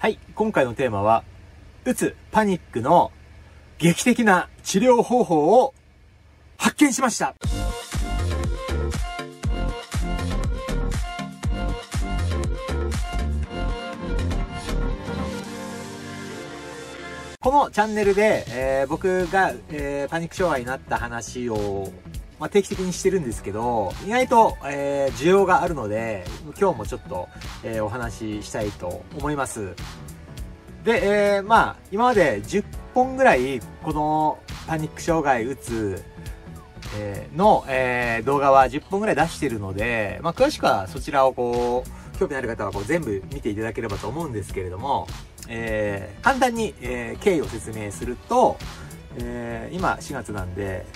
はい、今回のテーマは、うつ、パニックの劇的な治療方法を発見しました。このチャンネルで、えー、僕が、えー、パニック障害になった話を、まあ、定期的にしてるんですけど、意外と、えー、需要があるので、今日もちょっと、えー、お話ししたいと思います。で、えー、まあ、今まで10本ぐらい、このパニック障害うつ、えー、の、えー、動画は10本ぐらい出してるので、まあ、詳しくはそちらをこう、興味のある方はこう全部見ていただければと思うんですけれども、えー、簡単に、えー、経緯を説明すると、えー、今4月なんで、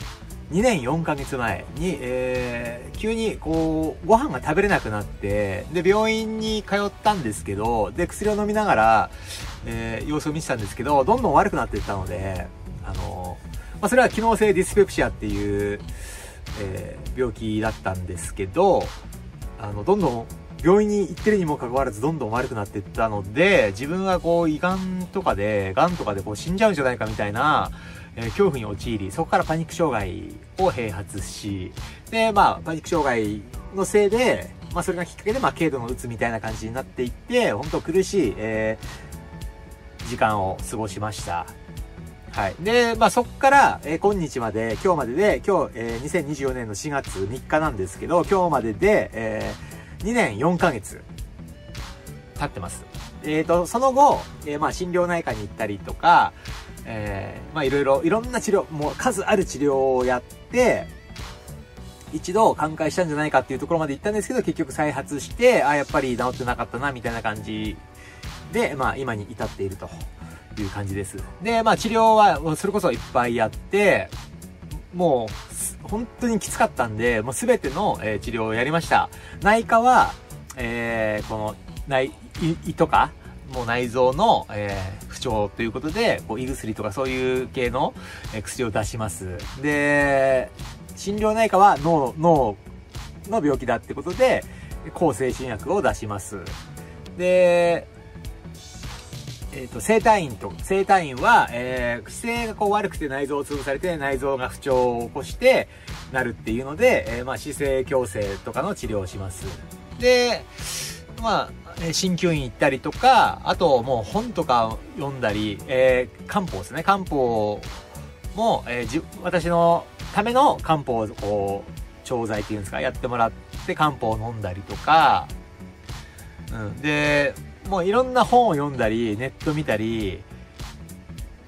2年4ヶ月前に、えー、急にこう、ご飯が食べれなくなって、で、病院に通ったんですけど、で、薬を飲みながら、えー、様子を見てたんですけど、どんどん悪くなっていったので、あのまあ、それは機能性ディスペプシアっていう、えー、病気だったんですけど、あの、どんどん病院に行ってるにもかかわらずどんどん悪くなっていったので、自分はこう、胃がんとかで、癌とかでこう死んじゃうんじゃないかみたいな、え、恐怖に陥り、そこからパニック障害を併発し、で、まあ、パニック障害のせいで、まあ、それがきっかけで、まあ、軽度のうつみたいな感じになっていって、本当苦しい、えー、時間を過ごしました。はい。で、まあ、そっから、えー、今日まで、今日までで、今日、えー、2024年の4月3日なんですけど、今日までで、えー、2年4ヶ月経ってます。えっ、ー、と、その後、えー、まあ心療内科に行ったりとか、えー、まあいろいろ、いろんな治療、もう数ある治療をやって、一度寛解したんじゃないかっていうところまで行ったんですけど、結局再発して、あ、やっぱり治ってなかったな、みたいな感じで、まあ今に至っているという感じです。で、まあ治療は、それこそいっぱいやって、もう、本当にきつかったんで、もうすべての、えー、治療をやりました。内科は、えー、この、内、胃とか、もう内臓の、えー、調ということで、こう胃薬とかそういう系の、薬を出します。で、心療内科は脳、脳の病気だってことで、抗精神薬を出します。で、えっ、ー、と、生体院と、生体院は、えー、姿勢がこう悪くて内臓を潰されて内臓が不調を起こしてなるっていうので、えー、まあ、姿勢矯正とかの治療をします。で、まあ、鍼灸院行ったりとか、あともう本とか読んだり、えー、漢方ですね。漢方も、えー、じ私のための漢方をこう、調剤っていうんですか、やってもらって漢方を飲んだりとか、うん。で、もういろんな本を読んだり、ネット見たり、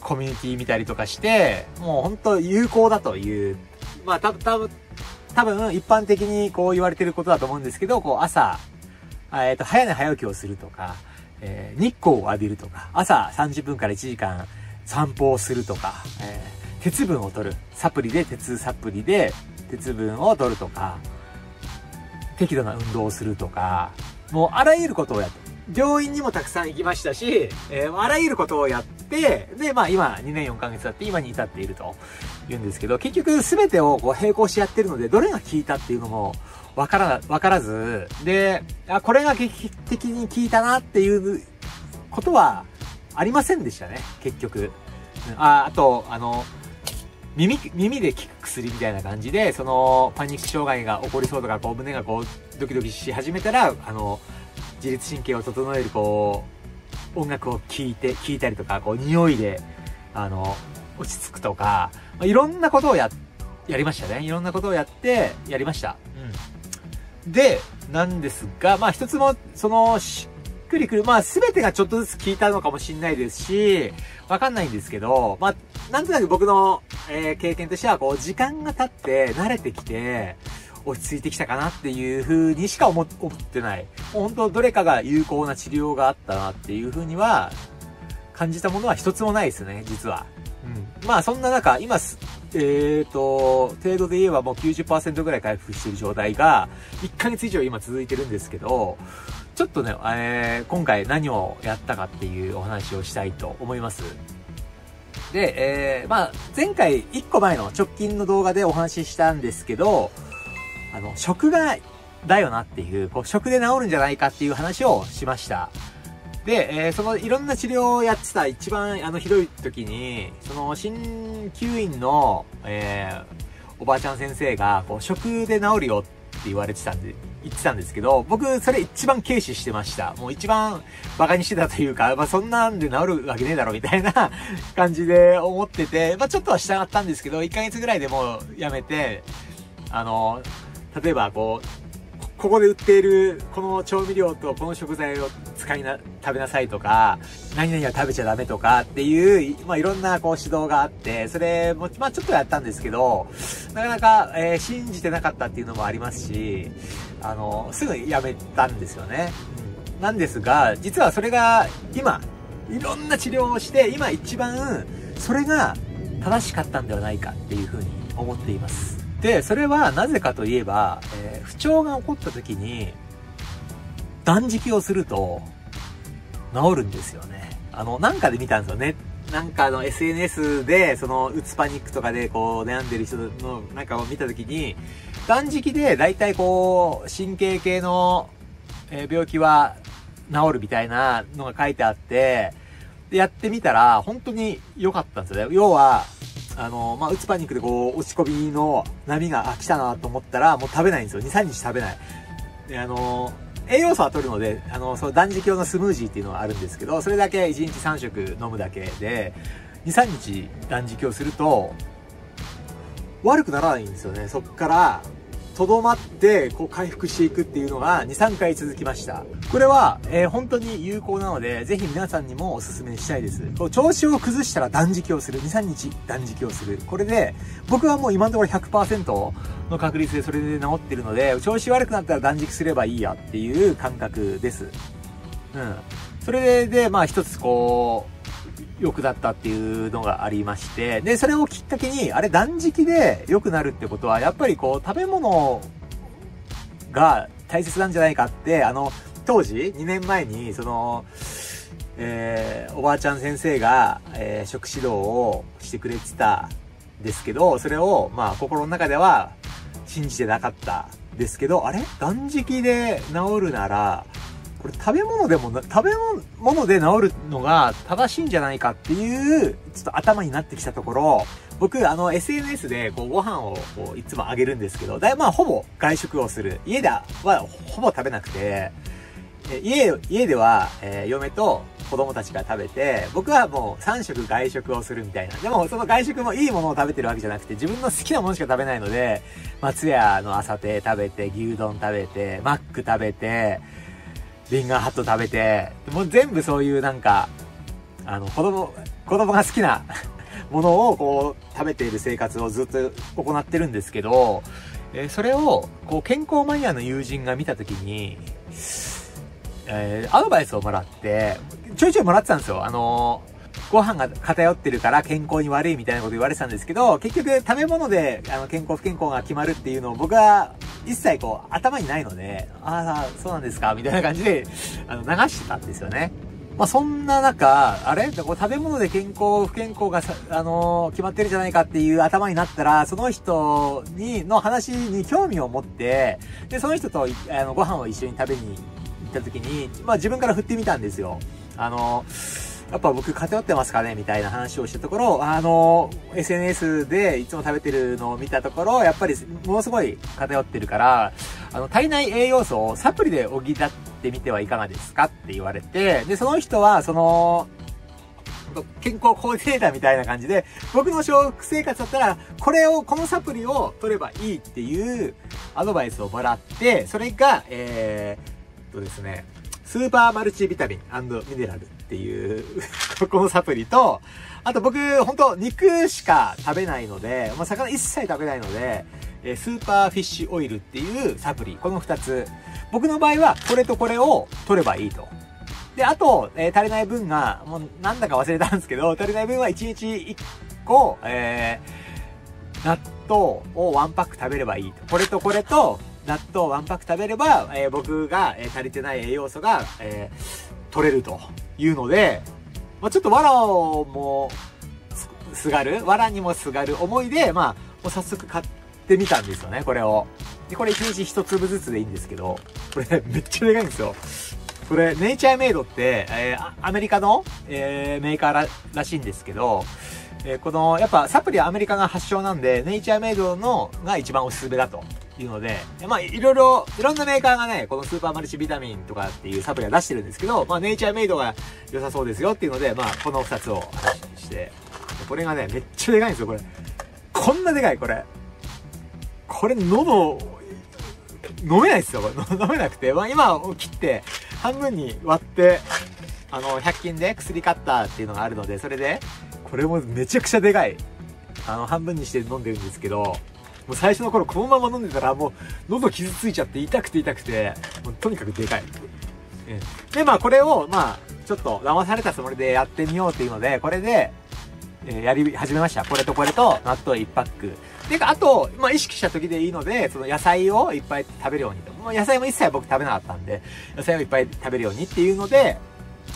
コミュニティ見たりとかして、もう本当有効だという、まあたた多分一般的にこう言われてることだと思うんですけど、こう朝、えっ、と、早寝早起きをするとか、えー、日光を浴びるとか、朝30分から1時間散歩をするとか、えー、鉄分を取る。サプリで鉄サプリで鉄分を取るとか、適度な運動をするとか、もうあらゆることをやって、病院にもたくさん行きましたし、えー、あらゆることをやって、で、まあ今2年4ヶ月経って今に至っていると言うんですけど、結局全てをこう並行してやってるので、どれが効いたっていうのもわから、わからず、で、あ、これが劇的に効いたなっていうことはありませんでしたね、結局。あ、あと、あの、耳、耳で効く薬みたいな感じで、その、パニック障害が起こりそうとか、こう、胸がこう、ドキドキし始めたら、あの、自律神経を整えるこう音楽を聴いて聴いたりとかこう匂いであの落ち着くとか、まあ、いろんなことをややりましたね。いろんなことをやってやりました。うん。でなんですがまあ一つもそのしっくりくるまあ全てがちょっとずつ効いたのかもしんないですしわかんないんですけどまあなんとなく僕の、えー、経験としてはこう時間が経って慣れてきて落ち着いてきたかなっていう風にしか思ってない。本当どれかが有効な治療があったなっていう風には感じたものは一つもないですね、実は。うん。まあそんな中、今す、えっ、ー、と、程度で言えばもう90%ぐらい回復してる状態が、1ヶ月以上今続いてるんですけど、ちょっとね、えー、今回何をやったかっていうお話をしたいと思います。で、えー、まあ、前回1個前の直近の動画でお話ししたんですけど、あの、食がだよなっていう、こう、食で治るんじゃないかっていう話をしました。で、えー、そのいろんな治療をやってた一番あのひどい時に、その鍼灸院の、えー、おばあちゃん先生が、こう、食で治るよって言われてたんで、言ってたんですけど、僕、それ一番軽視してました。もう一番馬鹿にしてたというか、まあそんなんで治るわけねえだろみたいな 感じで思ってて、まあちょっとは従ったんですけど、1ヶ月ぐらいでもうやめて、あの、例えばこう、ここで売っているこの調味料とこの食材を使いな、食べなさいとか、何々は食べちゃダメとかっていう、まあ、いろんなこう指導があって、それも、まあ、ちょっとやったんですけど、なかなか、えー、信じてなかったっていうのもありますし、あの、すぐやめたんですよね。なんですが、実はそれが今、いろんな治療をして、今一番、それが正しかったんではないかっていうふうに思っています。で、それはなぜかといえば、えー、不調が起こった時に、断食をすると、治るんですよね。あの、なんかで見たんですよね。なんかあの SNS で、その、うつパニックとかでこう悩んでる人のなんかを見た時に、断食で大体こう、神経系の、病気は治るみたいなのが書いてあって、やってみたら、本当に良かったんですよね。要は、あの、まあ、打つパニックでこう、落ち込みの波が、あ、来たなと思ったら、もう食べないんですよ。2、3日食べない。で、あの、栄養素は取るので、あの、その断食用のスムージーっていうのはあるんですけど、それだけ1日3食飲むだけで、2、3日断食をすると、悪くならないんですよね。そっから、とどまって、こう回復していくっていうのが2、3回続きました。これは、えー、本当に有効なので、ぜひ皆さんにもお勧めしたいです。こう調子を崩したら断食をする。2、3日断食をする。これで、僕はもう今のところ100%の確率でそれで治ってるので、調子悪くなったら断食すればいいやっていう感覚です。うん。それで、まあ一つこう、良くなったっていうのがありまして、で、それをきっかけに、あれ断食で良くなるってことは、やっぱりこう、食べ物が大切なんじゃないかって、あの、当時、2年前に、その、えー、おばあちゃん先生が、えー、食指導をしてくれてたんですけど、それを、まあ、心の中では信じてなかったですけど、あれ？断食で治るなら、これ食べ物でも、食べ物で治るのが正しいんじゃないかっていう、ちょっと頭になってきたところ、僕、あの、SNS で、こう、ご飯を、こう、いつもあげるんですけど、だいまあ、ほぼ外食をする。家では、ほぼ食べなくて、家、家では、えー、嫁と子供たちが食べて、僕はもう3食外食をするみたいな。でも、その外食もいいものを食べてるわけじゃなくて、自分の好きなものしか食べないので、松屋の朝亭食べて、牛丼食べて、マック食べて、リンガーハット食べて、もう全部そういうなんか、あの、子供、子供が好きな ものをこう、食べている生活をずっと行ってるんですけど、え、それを、こう、健康マニアの友人が見たときに、えー、アドバイスをもらって、ちょいちょいもらってたんですよ。あのーご飯が偏ってるから健康に悪いみたいなこと言われてたんですけど、結局食べ物であの健康不健康が決まるっていうのを僕は一切こう頭にないので、ああ、そうなんですかみたいな感じであの流してたんですよね。まあ、そんな中、あれ？こう食べ物で健康、不健康があのー、決まってるじゃないかっていう頭になったら、その人に、の話に興味を持って、で、その人と、あの、ご飯を一緒に食べに行った時に、まあ、自分から振ってみたんですよ。あのーやっぱ僕偏ってますかねみたいな話をしたところ、あの、SNS でいつも食べてるのを見たところ、やっぱりものすごい偏ってるから、あの、足りない栄養素をサプリで補ってみてはいかがですか？って言われて、で、その人は、その、健康コーディネーターみたいな感じで、僕の食生活だったら、これを、このサプリを取ればいいっていうアドバイスをもらって、それが、えー、とですね、スーパーマルチビタミンミネラル。っていうこのサプリと、あと僕、本当肉しか食べないので、まあ、魚一切食べないので、えスーパーフィッシュオイルっていうサプリ、この2つ。僕の場合は、これとこれを取ればいいと。で、あと、えー、足りない分が、もうなんだか忘れたんですけど、足りない分は1日1個、えー、納豆を1パック食べればいいと。これとこれと、納豆ワンパック食べれば、えー、僕が、え、足りてない栄養素が、えー、取れるというので、まあ、ちょっと藁をもすがる、藁にもすがる思いで、まあ、もう早速買ってみたんですよね、これを。で、これ1日1粒ずつでいいんですけど、これ めっちゃでかいんですよ。これ、ネイチャーメイドって、えー、アメリカの、えー、メーカーららしいんですけど、えー、この、やっぱサプリはアメリカが発祥なんで、ネイチャーメイドのが一番おすすめだとっていうので、まあ、いろいろ、いろんなメーカーがね、このスーパーマルチビタミンとかっていうサプリは出してるんですけど、まあ、ネイチャーメイドが良さそうですよっていうので、まあ、この二つを話して、これがね、めっちゃでかいんですよ、これ。こんなでかい、これ。これ、喉、飲めないですよ、これ。飲めなくて。まあ、今、切って、半分に割って、あの、100均で薬カッターっていうのがあるので、それで、これもめちゃくちゃでかい。あの、半分にして飲んでるんですけど、もう最初の頃このまま飲んでたらもう喉傷ついちゃって痛くて痛くて、もうとにかくでかい。で、まあこれを、まあ、ちょっと騙されたつもりでやってみようっていうので、これで、え、やり始めました。これとこれと納豆1パック。で、あと、まあ、意識した時でいいので、その野菜をいっぱい食べるようにと。もう野菜も一切僕食べなかったんで、野菜をいっぱい食べるようにっていうので、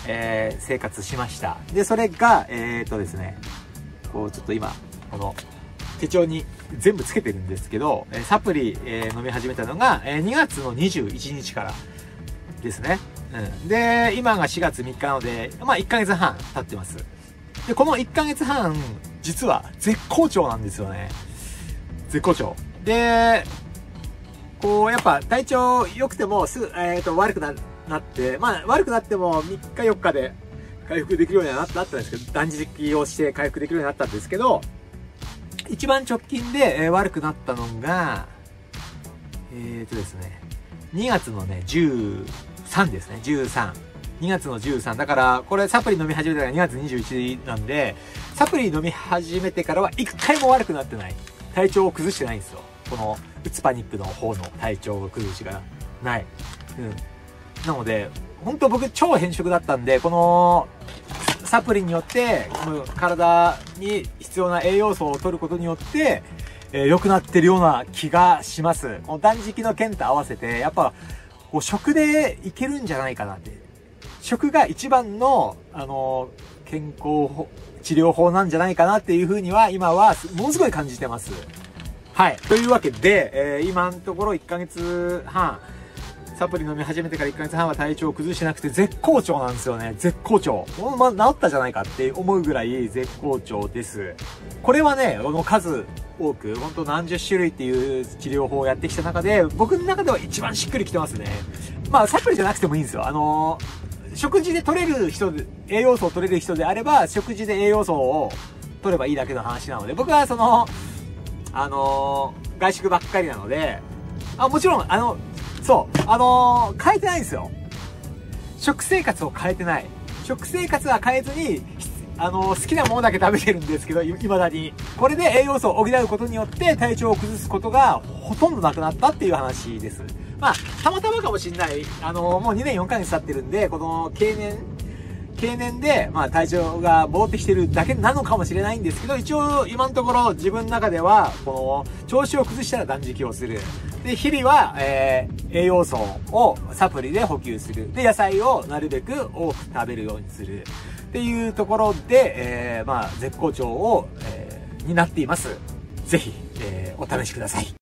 えー、生活しました。で、それが、えー、っとですね、こう、ちょっと今、この、手帳に全部つけてるんですけど、えサプリ、え、飲み始めたのが、え2月の21日からですね。うん。で、今が4月3日なので、まあ1ヶ月半経ってます。で、この1ヶ月半、実は絶好調なんですよね。絶好調。で、こう、やっぱ体調良くてもすぐ、えっ、ー、と、悪くななって、まあ、悪くなっても3日4日で回復できるようにはなったんですけど、断食をして回復できるようになったんですけど、一番直近で、えー、悪くなったのが、えっ、ー、とですね、2月のね、13ですね、13。2月の13。だから、これサプリ飲み始めたのが2月21なんで、サプリ飲み始めてからは一回も悪くなってない。体調を崩してないんですよ。この、うつパニックの方の体調を崩しがない。うん。なので、本当僕超変色だったんで、この、サプリによって、体に必要な栄養素を取ることによって、えー、良くなってるような気がします。この断食の件と合わせて、やっぱ、こう食でいけるんじゃないかなって。食が一番の、あの、健康治療法なんじゃないかなっていうふうには、今は、ものすごい感じてます。はい。というわけで、えー、今のところ1ヶ月半、サプリ飲み始めてから1ヶ月半は体調を崩してなくて絶好調なんですよね。絶好調。もう、ま、治ったじゃないかって思うぐらい絶好調です。これはね、この数多く、ほんと何十種類っていう治療法をやってきた中で、僕の中では一番しっくりきてますね。まあ、サプリじゃなくてもいいんですよ。あのー、食事で取れる人、栄養素を取れる人であれば、食事で栄養素を取ればいいだけの話なので、僕はその、あのー、外食ばっかりなので、あ、もちろん、あの、そう、あのー、変えてないんですよ。食生活を変えてない。食生活は変えずに、あのー、好きなものだけ食べてるんですけど、未だに。これで栄養素を補うことによって体調を崩すことがほとんどなくなったっていう話です。まあ、たまたまかもしんない。あのー、もう2年4ヶ月経ってるんで、この経年、経年で、まあ、体調が戻ってきてるだけなのかもしれないんですけど、一応今のところ自分の中では、この、調子を崩したら断食をする。で、日々は、えー、栄養素をサプリで補給する。で、野菜をなるべく多く食べるようにする。っていうところで、えー、まあ、絶好調を、えー、になっています。ぜひ、えー、お試しください。